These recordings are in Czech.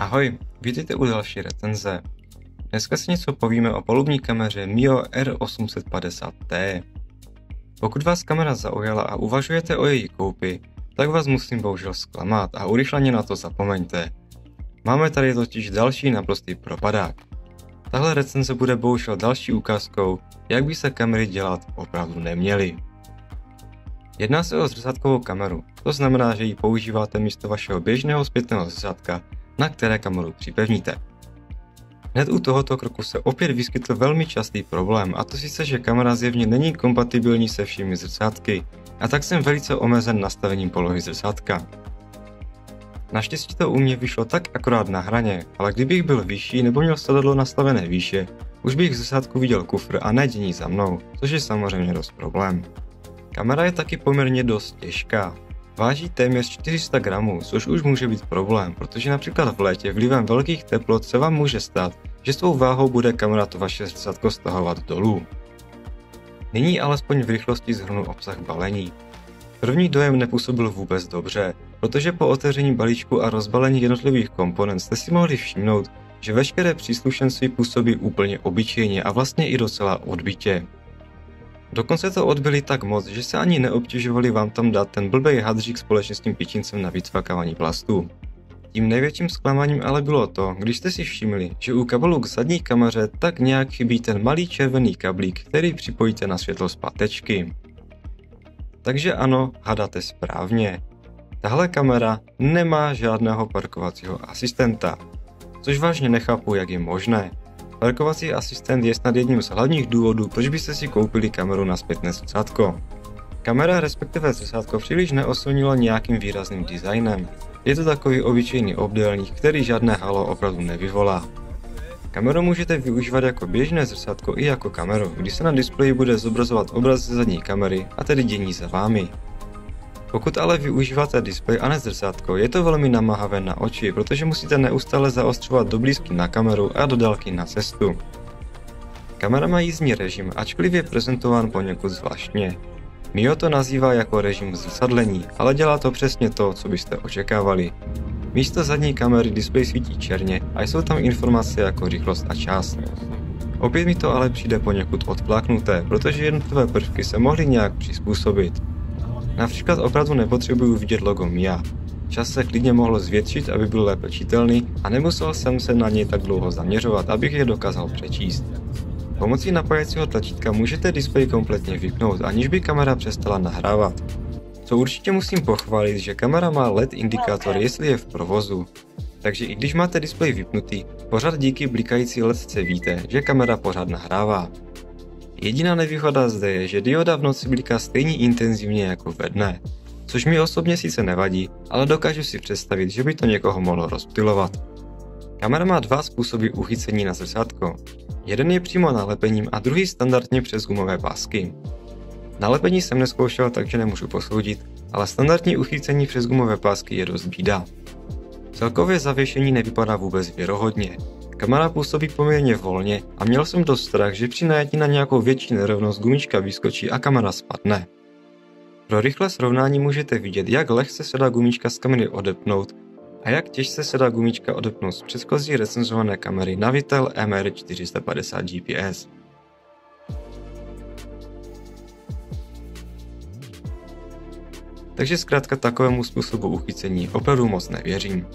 Ahoj, vítejte u další recenze. Dneska si něco povíme o palubní kameře Mio R850T. Pokud vás kamera zaujala a uvažujete o její koupi, tak vás musím bohužel zklamat a urychleně na to zapomeňte. Máme tady totiž další naprostý propadák. Tahle recenze bude bohužel další ukázkou, jak by se kamery dělat opravdu neměly. Jedná se o zrcátkovou kameru, to znamená, že ji používáte místo vašeho běžného zpětného zrcátka, na které kameru připevníte. Hned u tohoto kroku se opět vyskytl velmi častý problém a to sice, že kamera zjevně není kompatibilní se všemi zrcátky a tak jsem velice omezen nastavením polohy zrcátka. Naštěstí to u mě vyšlo tak akorát na hraně, ale kdybych byl vyšší nebo měl sedadlo nastavené výše, už bych zrcátku viděl kufr a ne dění za mnou, což je samozřejmě dost problém. Kamera je taky poměrně dost těžká. Váží téměř 400 gramů, což už může být problém, protože například v létě vlivem velkých teplot se vám může stát, že svou váhou bude kamera to vaše zrcátko stahovat dolů. Nyní alespoň v rychlosti zhrnu obsah balení. První dojem nepůsobil vůbec dobře, protože po otevření balíčku a rozbalení jednotlivých komponent jste si mohli všimnout, že veškeré příslušenství působí úplně obyčejně a vlastně i docela odbitě. Dokonce to odbyli tak moc, že se ani neobtěžovali vám tam dát ten blbej hadřík společně s tím pičincem na vycvakávání plastů. Tím největším zklamáním ale bylo to, když jste si všimli, že u kabelu k zadní kameře tak nějak chybí ten malý červený kablík, který připojíte na světlo zpátečky. Takže ano, hadáte správně. Tahle kamera nemá žádného parkovacího asistenta, což vážně nechápu, jak je možné. Parkovací asistent je snad jedním z hlavních důvodů, proč byste si koupili kameru na zpětné zrcátko. Kamera respektive zrcátko příliš neoslnilo nějakým výrazným designem. Je to takový obyčejný obdélník, který žádné halo opravdu nevyvolá. Kameru můžete využívat jako běžné zrcátko i jako kameru, kdy se na displeji bude zobrazovat obraz ze zadní kamery a tedy dění za vámi. Pokud ale využíváte displej a ne zrcátko, je to velmi namáhavé na oči, protože musíte neustále zaostřovat do blízky na kameru a do dálky na cestu. Kamera má jízdní režim, ačkoliv je prezentován poněkud zvláštně. Mio to nazývá jako režim zrcadlení, ale dělá to přesně to, co byste očekávali. Místo zadní kamery displej svítí černě a jsou tam informace jako rychlost a čas. Opět mi to ale přijde poněkud odpláknuté, protože jednotlivé prvky se mohly nějak přizpůsobit. Například opravdu nepotřebuju vidět logo MIA. Čas se klidně mohl zvětšit, aby byl lépe čitelný a nemusel jsem se na něj tak dlouho zaměřovat, abych je dokázal přečíst. Pomocí napájecího tlačítka můžete displej kompletně vypnout, aniž by kamera přestala nahrávat. Co určitě musím pochválit, že kamera má LED indikátor, jestli je v provozu. Takže i když máte displej vypnutý, pořád díky blikající ledce víte, že kamera pořád nahrává. Jediná nevýhoda zde je, že dioda v noci bliká stejně intenzivně jako ve dne, což mi osobně sice nevadí, ale dokážu si představit, že by to někoho mohlo rozptilovat. Kamera má dva způsoby uchycení na zrcátko. Jeden je přímo nalepením a druhý standardně přes gumové pásky. Nalepení jsem neskoušel, takže nemůžu posoudit, ale standardní uchycení přes gumové pásky je dost bída. Celkově zavěšení nevypadá vůbec věrohodně, Kamera působí poměrně volně a měl jsem dost strach, že při najetí na nějakou větší nerovnost gumička vyskočí a kamera spadne. Pro rychlé srovnání můžete vidět, jak lehce se dá gumička z kamery odepnout a jak těžce se dá gumička odepnout z předchozí recenzované kamery Navitel MR450 GPS. Takže zkrátka takovému způsobu uchycení opravdu moc nevěřím.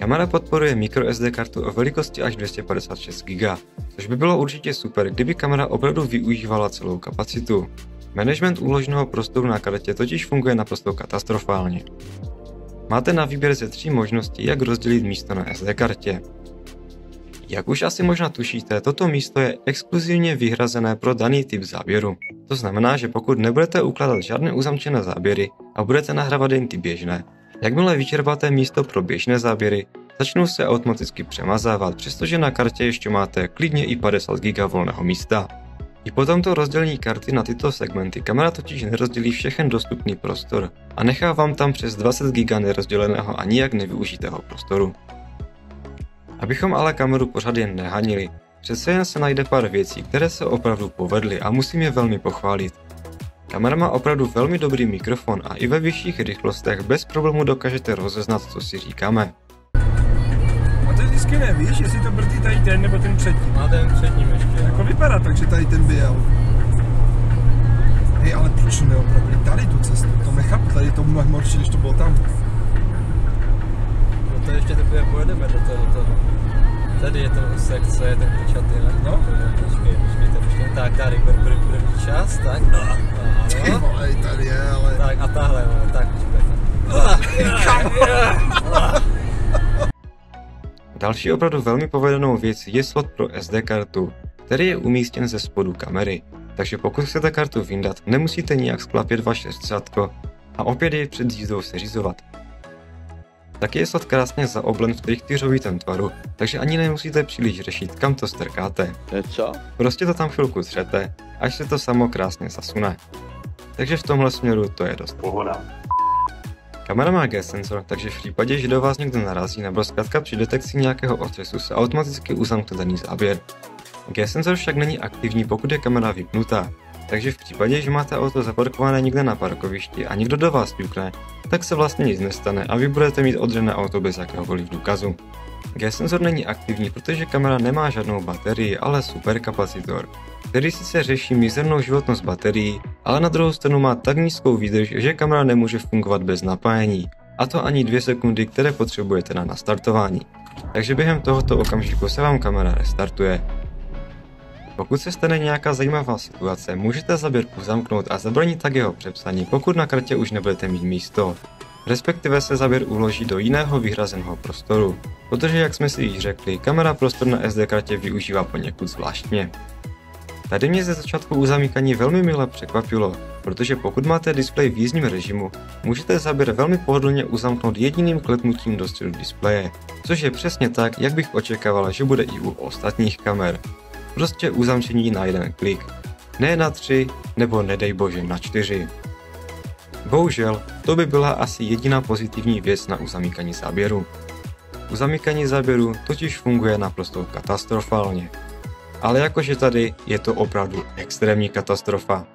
Kamera podporuje microSD kartu o velikosti až 256 GB, což by bylo určitě super, kdyby kamera opravdu využívala celou kapacitu. Management úložného prostoru na kartě totiž funguje naprosto katastrofálně. Máte na výběr ze tří možností, jak rozdělit místo na SD kartě. Jak už asi možná tušíte, toto místo je exkluzivně vyhrazené pro daný typ záběru. To znamená, že pokud nebudete ukládat žádné uzamčené záběry a budete nahrávat jen ty běžné, Jakmile vyčerpáte místo pro běžné záběry, začnou se automaticky přemazávat, přestože na kartě ještě máte klidně i 50 GB volného místa. I po tomto rozdělení karty na tyto segmenty kamera totiž nerozdělí všechen dostupný prostor a nechá vám tam přes 20 GB nerozděleného a nijak nevyužitého prostoru. Abychom ale kameru pořád jen nehanili, přece jen se najde pár věcí, které se opravdu povedly a musím je velmi pochválit. Kamera má opravdu velmi dobrý mikrofon a i ve vyšších rychlostech bez problému dokážete rozeznat, co si říkáme. vždycky nevíš, jestli to brzdí tady ten nebo ten předtím. A ten před ním ještě. Jako vypadá tak, že tady ten by jel. Hej, ale proč neopravili tady tu cestu? To nechápu, tady je to mnohem horší, než to bylo tam. No to ještě teprve pojedeme do toho, toho. Tady je ten úsek, co je ten počatý, ne? No. Počkej, počkejte, počkejte. Tak tady pr, pr, první část, tak. Ty Ano. vole, tady je, ale... Tak a tahle, vole, tak počkejte. Další opravdu velmi povedenou věcí je slot pro SD kartu, který je umístěn ze spodu kamery. Takže pokud chcete kartu vyndat, nemusíte nijak sklapět vaše zrcátko a opět jej před jízdou seřizovat. Taky je slot krásně zaoblen v trichtyřovitém tvaru, takže ani nemusíte příliš řešit, kam to strkáte. Co? Prostě to tam chvilku třete, až se to samo krásně zasune. Takže v tomhle směru to je dost. Pohoda. Kamera má G-sensor, takže v případě, že do vás někdo narazí nebo zkrátka při detekci nějakého otřesu se automaticky uzamkne daný záběr. G-sensor však není aktivní, pokud je kamera vypnutá, takže v případě, že máte auto zaparkované někde na parkovišti a někdo do vás ťukne, tak se vlastně nic nestane a vy budete mít odřené auto bez jakéhokoliv důkazu. G-sensor není aktivní, protože kamera nemá žádnou baterii, ale superkapacitor, který sice řeší mizernou životnost baterií, ale na druhou stranu má tak nízkou výdrž, že kamera nemůže fungovat bez napájení, a to ani dvě sekundy, které potřebujete na nastartování. Takže během tohoto okamžiku se vám kamera restartuje. Pokud se stane nějaká zajímavá situace, můžete záběr uzamknout a zabránit tak jeho přepsaní, pokud na kartě už nebudete mít místo. Respektive se záběr uloží do jiného vyhrazeného prostoru, protože jak jsme si již řekli, kamera prostor na SD kartě využívá poněkud zvláštně. Tady mě ze začátku u zamykání velmi mile překvapilo, protože pokud máte displej v jízdním režimu, můžete záběr velmi pohodlně uzamknout jediným klepnutím do středu displeje, což je přesně tak, jak bych očekával, že bude i u ostatních kamer. Prostě uzamčení na jeden klik. Ne na tři, nebo nedej bože na čtyři. Bohužel, to by byla asi jediná pozitivní věc na uzamykání záběru. Uzamykání záběru totiž funguje naprosto katastrofálně. Ale jakože tady je to opravdu extrémní katastrofa.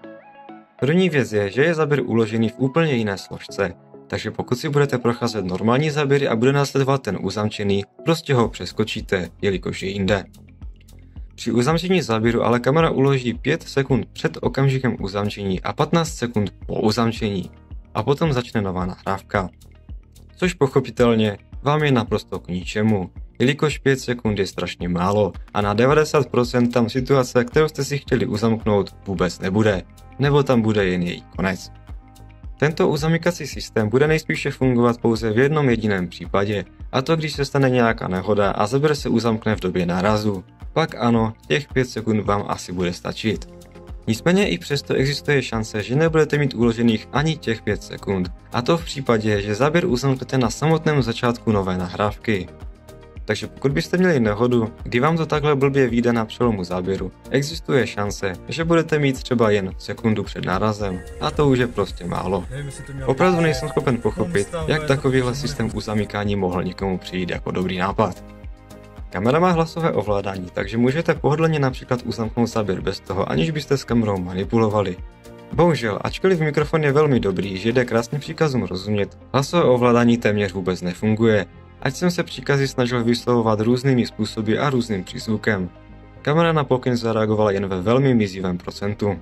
První věc je, že je záběr uložený v úplně jiné složce, takže pokud si budete procházet normální záběry a bude následovat ten uzamčený, prostě ho přeskočíte, jelikož je jinde. Při uzamčení záběru ale kamera uloží 5 sekund před okamžikem uzamčení a 15 sekund po uzamčení a potom začne nová nahrávka. Což pochopitelně vám je naprosto k ničemu, jelikož 5 sekund je strašně málo a na 90% tam situace, kterou jste si chtěli uzamknout, vůbec nebude, nebo tam bude jen její konec. Tento uzamykací systém bude nejspíše fungovat pouze v jednom jediném případě, a to když se stane nějaká nehoda a záběr se uzamkne v době nárazu. Pak ano, těch 5 sekund vám asi bude stačit. Nicméně i přesto existuje šance, že nebudete mít uložených ani těch 5 sekund, a to v případě, že záběr uzamknete na samotném začátku nové nahrávky. Takže pokud byste měli nehodu, kdy vám to takhle blbě vyjde na přelomu záběru, existuje šance, že budete mít třeba jen sekundu před nárazem, a to už je prostě málo. Opravdu nejsem schopen pochopit, jak takovýhle systém uzamykání mohl někomu přijít jako dobrý nápad. Kamera má hlasové ovládání, takže můžete pohodlně například uzamknout záběr bez toho, aniž byste s kamerou manipulovali. Bohužel, ačkoliv mikrofon je velmi dobrý, že jde krásně příkazům rozumět, hlasové ovládání téměř vůbec nefunguje, ať jsem se příkazy snažil vyslovovat různými způsoby a různým přízvukem. Kamera na pokyn zareagovala jen ve velmi mizivém procentu.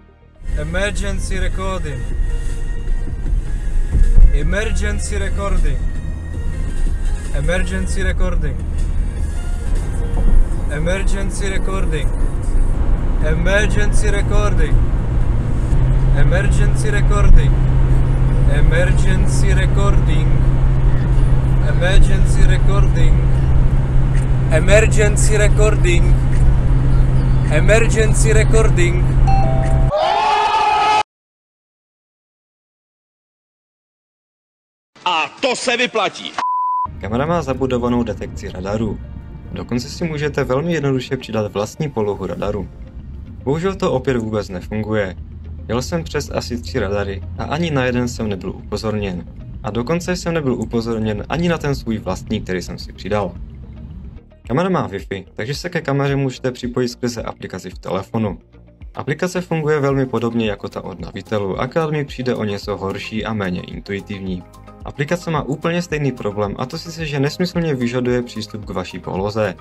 Emergency recording. Emergency recording. Emergency recording. Emergency recording. Emergency recording. Emergency recording. Emergency recording. Emergency recording. Emergency recording. Emergency recording. A to se vyplatí. Kamera má zabudovanou detekci radaru. Dokonce si můžete velmi jednoduše přidat vlastní polohu radaru. Bohužel to opět vůbec nefunguje. Jel jsem přes asi tři radary a ani na jeden jsem nebyl upozorněn. A dokonce jsem nebyl upozorněn ani na ten svůj vlastní, který jsem si přidal. Kamera má Wi-Fi, takže se ke kameře můžete připojit skrze aplikaci v telefonu. Aplikace funguje velmi podobně jako ta od Navitelu, akorát mi přijde o něco horší a méně intuitivní. Aplikace má úplně stejný problém a to sice, že nesmyslně vyžaduje přístup k vaší poloze.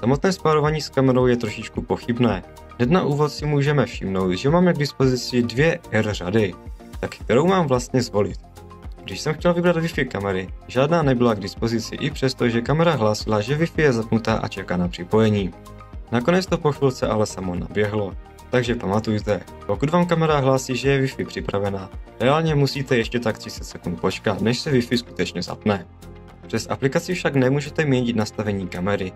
Samotné spárování s kamerou je trošičku pochybné. Hned na úvod si můžeme všimnout, že máme k dispozici dvě R řady, tak kterou mám vlastně zvolit. Když jsem chtěl vybrat Wi-Fi kamery, žádná nebyla k dispozici i přesto, že kamera hlásila, že Wi-Fi je zapnutá a čeká na připojení. Nakonec to po chvilce ale samo naběhlo. Takže pamatujte, pokud vám kamera hlásí, že je Wi-Fi připravená, reálně musíte ještě tak 30 sekund počkat, než se Wi-Fi skutečně zapne. Přes aplikaci však nemůžete měnit nastavení kamery.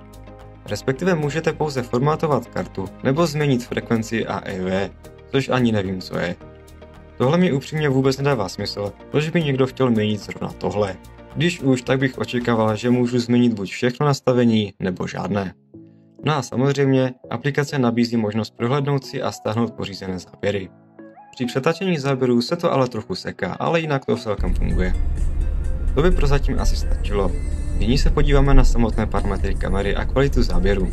Respektive můžete pouze formátovat kartu nebo změnit frekvenci a EV, což ani nevím co je. Tohle mi upřímně vůbec nedává smysl, proč by někdo chtěl měnit zrovna tohle. Když už, tak bych očekával, že můžu změnit buď všechno nastavení, nebo žádné. No a samozřejmě, aplikace nabízí možnost prohlédnout si a stáhnout pořízené záběry. Při přetačení záběrů se to ale trochu seká, ale jinak to celkem funguje. To by prozatím asi stačilo. Nyní se podíváme na samotné parametry kamery a kvalitu záběru.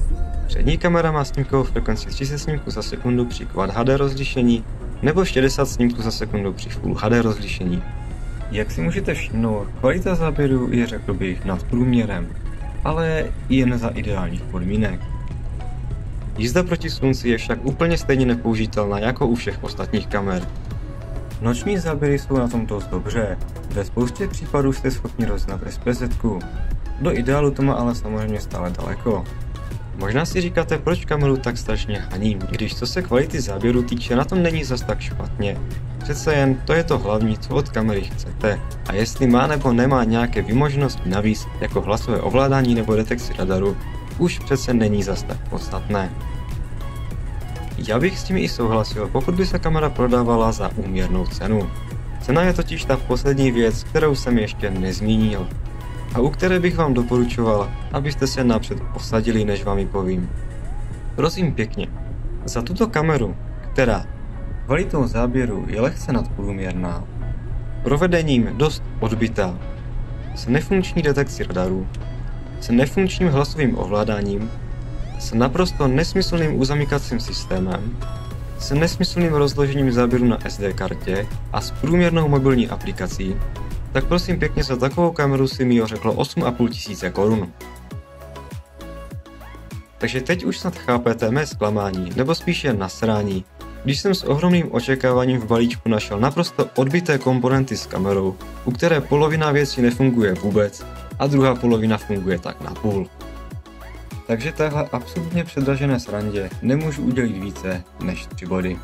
Přední kamera má snímkovou frekvenci 30 snímků za sekundu při Quad HD rozlišení nebo 60 snímků za sekundu při Full HD rozlišení. Jak si můžete všimnout, kvalita záběru je řekl bych nad průměrem, ale jen za ideálních podmínek. Jízda proti slunci je však úplně stejně nepoužitelná jako u všech ostatních kamer. Noční záběry jsou na tom dost dobře, ve spoustě případů jste schopni roznat SPZ. Do ideálu to má ale samozřejmě stále daleko. Možná si říkáte, proč kameru tak strašně haním, když co se kvality záběru týče, na tom není zas tak špatně. Přece jen to je to hlavní, co od kamery chcete. A jestli má nebo nemá nějaké vymoženosti navíc, jako hlasové ovládání nebo detekci radaru, už přece není zas tak podstatné. Já bych s tím i souhlasil, pokud by se kamera prodávala za úměrnou cenu. Cena je totiž ta poslední věc, kterou jsem ještě nezmínil a u které bych vám doporučoval, abyste se napřed posadili, než vám ji povím. Prosím pěkně, za tuto kameru, která kvalitou záběru je lehce nadprůměrná, provedením dost odbitá, s nefunkční detekcí radaru, s nefunkčním hlasovým ovládáním, s naprosto nesmyslným uzamykacím systémem, s nesmyslným rozložením záběru na SD kartě a s průměrnou mobilní aplikací, tak prosím pěkně za takovou kameru si mi řeklo 8,5 tisíce korun. Takže teď už snad chápete mé zklamání, nebo spíše nasrání, když jsem s ohromným očekáváním v balíčku našel naprosto odbité komponenty s kamerou, u které polovina věcí nefunguje vůbec a druhá polovina funguje tak na půl. Takže téhle absolutně předražené srandě nemůžu udělit více než 3 body.